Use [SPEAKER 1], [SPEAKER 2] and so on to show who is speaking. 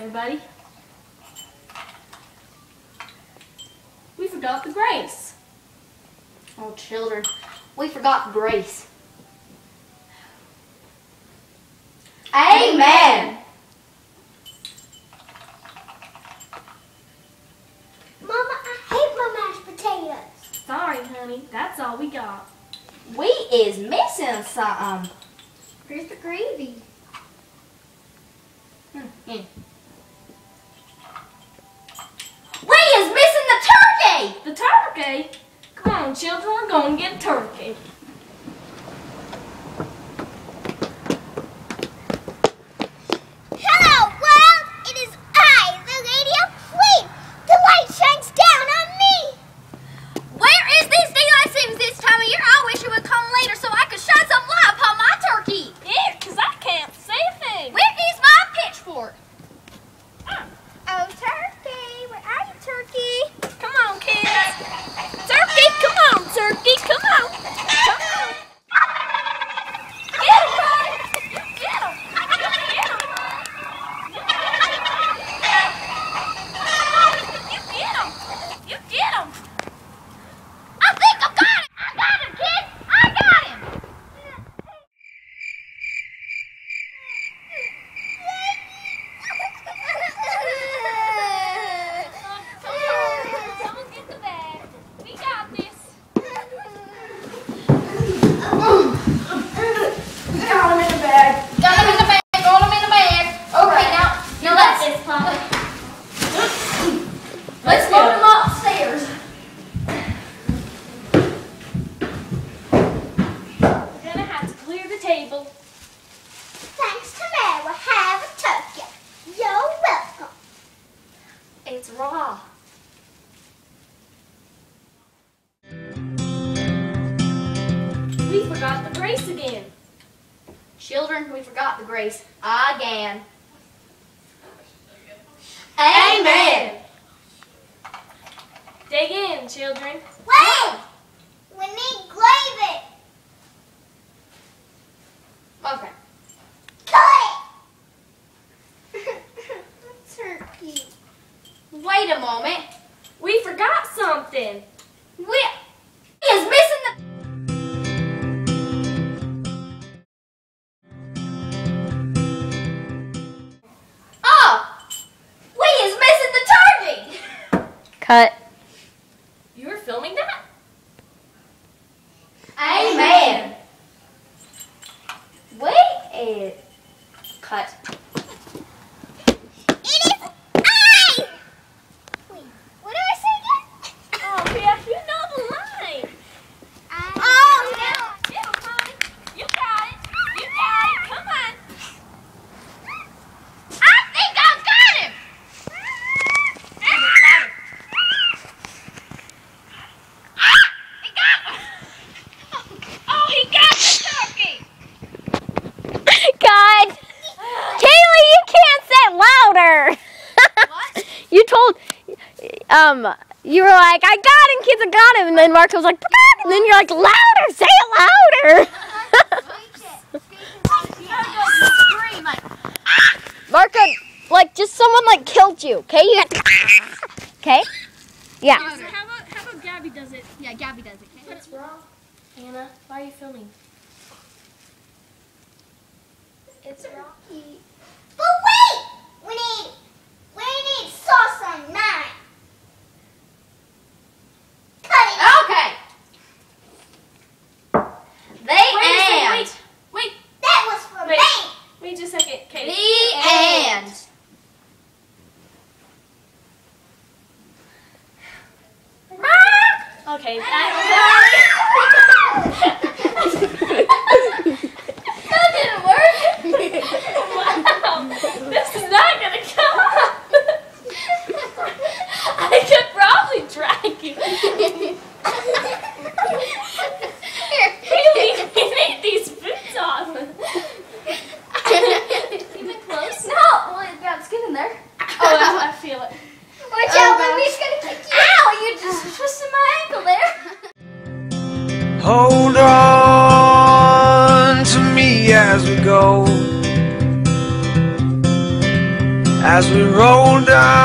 [SPEAKER 1] minute, everybody. We forgot the grace.
[SPEAKER 2] Oh, children, we forgot grace. Amen.
[SPEAKER 3] Mama, I hate my mashed potatoes.
[SPEAKER 1] Sorry, honey. That's all we got.
[SPEAKER 2] We is missing something.
[SPEAKER 3] Here's the gravy.
[SPEAKER 2] Hmm, hmm.
[SPEAKER 1] Going to get turkey.
[SPEAKER 3] Hello, world! It is I, the Lady of Flame. The light shines down on me.
[SPEAKER 4] Where is these daylight savings this time of year? I wish it would come later so I could shine some light upon my turkey.
[SPEAKER 1] Yeah, 'cause I can't see a thing.
[SPEAKER 4] Where is my pitchfork?
[SPEAKER 3] Oh, turkey! Where are you, turkey?
[SPEAKER 1] Come on, kids. Turkey, come on, turkey. Come on. Come on. Get him, buddy. You get him. You get him. You get him. You get him.
[SPEAKER 4] I think I got it. I got him, kid. I got him.
[SPEAKER 1] Someone get the bag. We got this.
[SPEAKER 2] Got him in the bag.
[SPEAKER 4] Got him in the bag. Got him in the bag. Okay, now, now let's
[SPEAKER 1] this, Papa.
[SPEAKER 4] let's load him upstairs.
[SPEAKER 1] We're gonna have to clear the table.
[SPEAKER 3] Thanks to me, we have a turkey. You're welcome.
[SPEAKER 2] It's raw.
[SPEAKER 1] We forgot the grace again.
[SPEAKER 2] Children, we forgot the grace again.
[SPEAKER 1] Amen. Dig in, children.
[SPEAKER 3] Wait! We need gravy.
[SPEAKER 2] Okay.
[SPEAKER 3] Cut it! turkey.
[SPEAKER 2] Wait a moment.
[SPEAKER 1] We forgot something.
[SPEAKER 2] We is missing the. Oh, we is missing the turkey.
[SPEAKER 4] Cut.
[SPEAKER 1] You were filming that?
[SPEAKER 2] Amen. We is cut.
[SPEAKER 3] It is I! Wait, what do I say again?
[SPEAKER 1] Oh, yeah, you know the line.
[SPEAKER 3] Oh, no.
[SPEAKER 1] Get him, honey. You got it. You got it. Come on.
[SPEAKER 4] I think I got him. Ah, he got him. Oh, he got the turkey.
[SPEAKER 5] God. Kaylee, you can't say louder.
[SPEAKER 4] What?
[SPEAKER 5] you told, um, you were like, I got him, kids, I got him. And then Marco was like, "Pecan," and then you're like, louder, say it louder.
[SPEAKER 4] You gotta go scream like,
[SPEAKER 5] Marco, like, just someone like killed you, okay? You got, okay? Yeah.
[SPEAKER 1] How about, how about Gabby does it?
[SPEAKER 4] yeah, Gabby does it. okay?
[SPEAKER 1] What's wrong? Hannah, why are you filming? It's Rocky.
[SPEAKER 3] But wait! We need, we need sauce on mine. Cut it.
[SPEAKER 2] Okay. They
[SPEAKER 1] Wait a second,
[SPEAKER 2] and
[SPEAKER 1] wait. Wait,
[SPEAKER 3] That was for
[SPEAKER 1] Wait.
[SPEAKER 3] me.
[SPEAKER 1] wait just a second, Katie.
[SPEAKER 2] the and.
[SPEAKER 1] Okay, that,
[SPEAKER 2] That
[SPEAKER 6] Hold on to me as we go. As we roll down